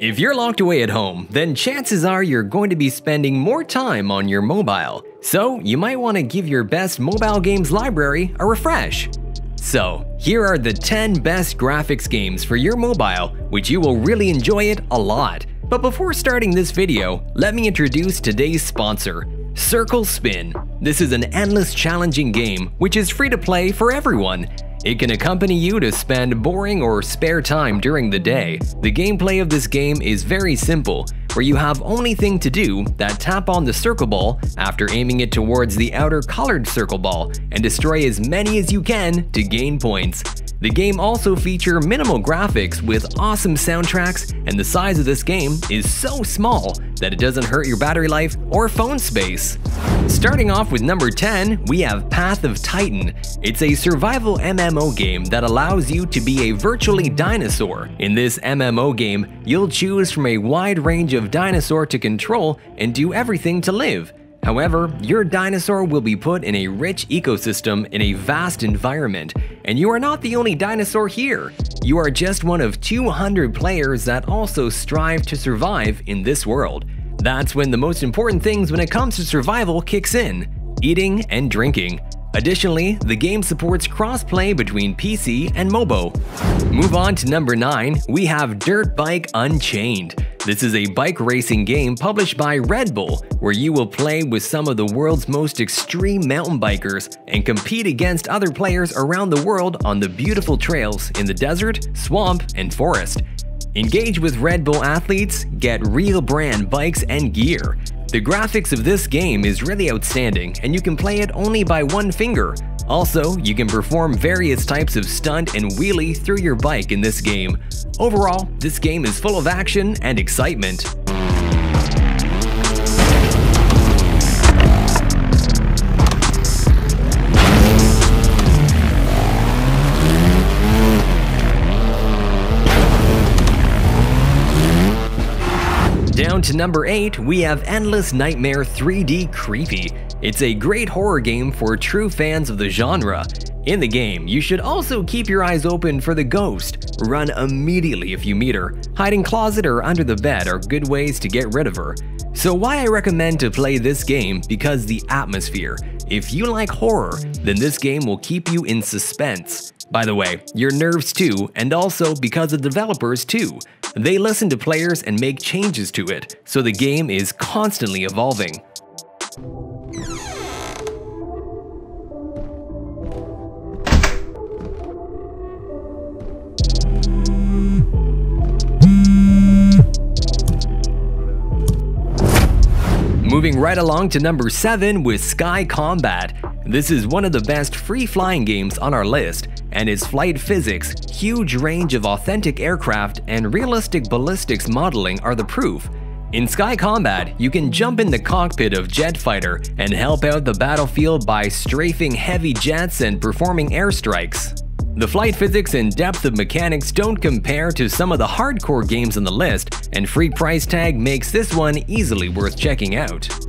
If you're locked away at home, then chances are you're going to be spending more time on your mobile. So, you might want to give your best mobile games library a refresh. So, here are the 10 best graphics games for your mobile, which you will really enjoy it a lot. But before starting this video, let me introduce today's sponsor, Circle Spin. This is an endless challenging game which is free to play for everyone. It can accompany you to spend boring or spare time during the day. The gameplay of this game is very simple, where you have only thing to do that tap on the circle ball after aiming it towards the outer colored circle ball and destroy as many as you can to gain points. The game also feature minimal graphics with awesome soundtracks, and the size of this game is so small that it doesn't hurt your battery life or phone space. Starting off with number 10, we have Path of Titan. It's a survival MMO game that allows you to be a virtually dinosaur. In this MMO game, you'll choose from a wide range of dinosaur to control and do everything to live. However, your dinosaur will be put in a rich ecosystem in a vast environment, and you are not the only dinosaur here. You are just one of 200 players that also strive to survive in this world. That's when the most important things when it comes to survival kicks in eating and drinking. Additionally, the game supports crossplay between PC and MOBO. Move on to number 9, we have Dirt Bike Unchained. This is a bike racing game published by Red Bull, where you will play with some of the world's most extreme mountain bikers and compete against other players around the world on the beautiful trails in the desert, swamp, and forest. Engage with Red Bull athletes, get real brand bikes and gear. The graphics of this game is really outstanding, and you can play it only by one finger. Also, you can perform various types of stunt and wheelie through your bike in this game. Overall, this game is full of action and excitement. Down to number 8, we have Endless Nightmare 3D Creepy. It's a great horror game for true fans of the genre. In the game, you should also keep your eyes open for the ghost. Run immediately if you meet her. Hiding closet or under the bed are good ways to get rid of her. So why I recommend to play this game because the atmosphere. If you like horror, then this game will keep you in suspense. By the way, your nerves too, and also because the developers too. They listen to players and make changes to it, so the game is constantly evolving. Moving right along to number 7 with Sky Combat. This is one of the best free-flying games on our list, and its flight physics, huge range of authentic aircraft, and realistic ballistics modeling are the proof. In Sky Combat, you can jump in the cockpit of jet fighter and help out the battlefield by strafing heavy jets and performing airstrikes. The flight physics and depth of mechanics don't compare to some of the hardcore games on the list, and free price tag makes this one easily worth checking out.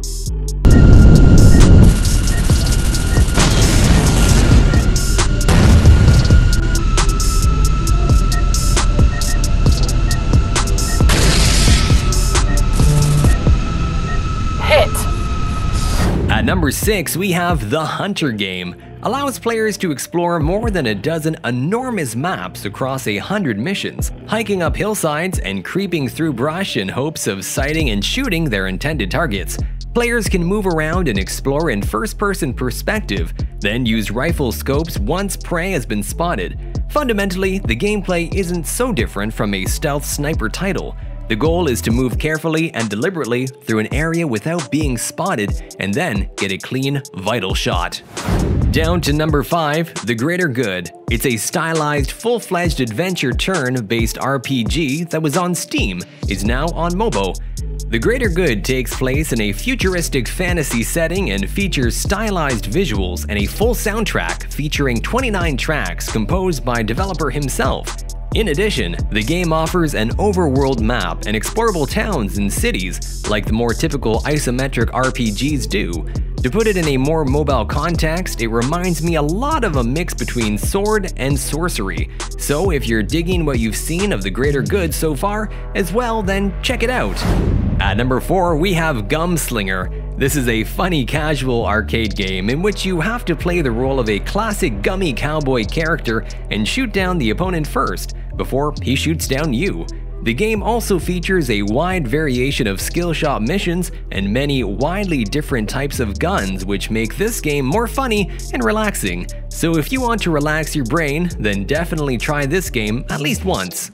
Number 6, we have The Hunter game. Allows players to explore more than a dozen enormous maps across a hundred missions, hiking up hillsides and creeping through brush in hopes of sighting and shooting their intended targets. Players can move around and explore in first-person perspective, then use rifle scopes once prey has been spotted. Fundamentally, the gameplay isn't so different from a stealth sniper title. The goal is to move carefully and deliberately through an area without being spotted and then get a clean, vital shot. Down to number 5, The Greater Good. It's a stylized, full-fledged adventure turn-based RPG that was on Steam, is now on MOBO. The Greater Good takes place in a futuristic fantasy setting and features stylized visuals and a full soundtrack featuring 29 tracks composed by developer himself. In addition, the game offers an overworld map and explorable towns and cities, like the more typical isometric RPGs do. To put it in a more mobile context, it reminds me a lot of a mix between sword and sorcery. So if you're digging what you've seen of the greater good so far as well, then check it out. At number 4, we have Gumslinger. This is a funny casual arcade game in which you have to play the role of a classic gummy cowboy character and shoot down the opponent first, before he shoots down you. The game also features a wide variation of skill shot missions and many widely different types of guns which make this game more funny and relaxing. So if you want to relax your brain, then definitely try this game at least once.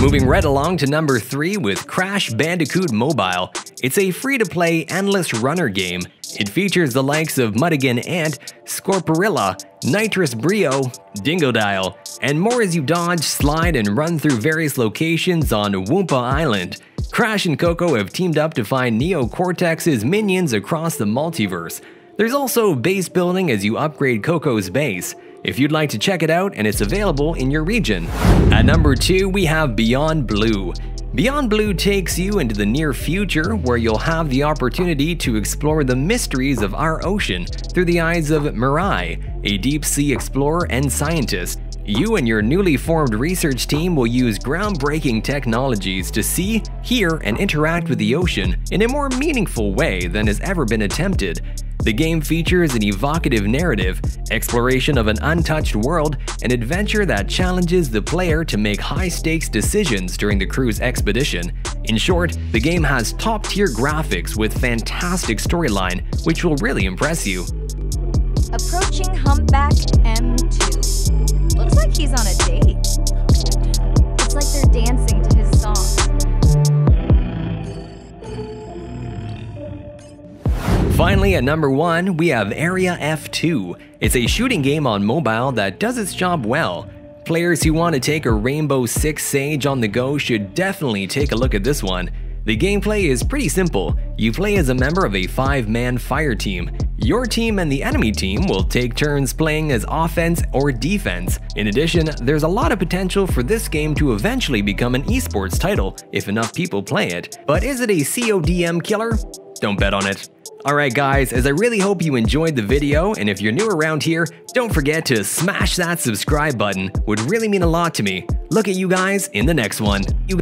Moving right along to number 3 with Crash Bandicoot Mobile. It's a free-to-play endless runner game. It features the likes of Muddigan Ant, Scorporilla, Nitrus Brio, Dingodile, and more as you dodge, slide, and run through various locations on Wumpa Island. Crash and Coco have teamed up to find Neo Cortex's minions across the multiverse. There's also base building as you upgrade Coco's base. If you'd like to check it out and it's available in your region. At number 2 we have Beyond Blue. Beyond Blue takes you into the near future where you'll have the opportunity to explore the mysteries of our ocean through the eyes of Mirai, a deep sea explorer and scientist. You and your newly formed research team will use groundbreaking technologies to see, hear, and interact with the ocean in a more meaningful way than has ever been attempted. The game features an evocative narrative, exploration of an untouched world, and adventure that challenges the player to make high-stakes decisions during the crew's expedition. In short, the game has top-tier graphics with fantastic storyline, which will really impress you. Approaching Humpback M2. Looks like he's on a date. Finally, at number 1, we have Area F2. It's a shooting game on mobile that does its job well. Players who want to take a Rainbow Six Siege on the go should definitely take a look at this one. The gameplay is pretty simple. You play as a member of a 5-man fire team. Your team and the enemy team will take turns playing as offense or defense. In addition, there's a lot of potential for this game to eventually become an esports title if enough people play it. But is it a CODM killer? Don't bet on it. Alright guys, as I really hope you enjoyed the video, and if you're new around here, don't forget to smash that subscribe button, would really mean a lot to me. Look at you guys in the next one. You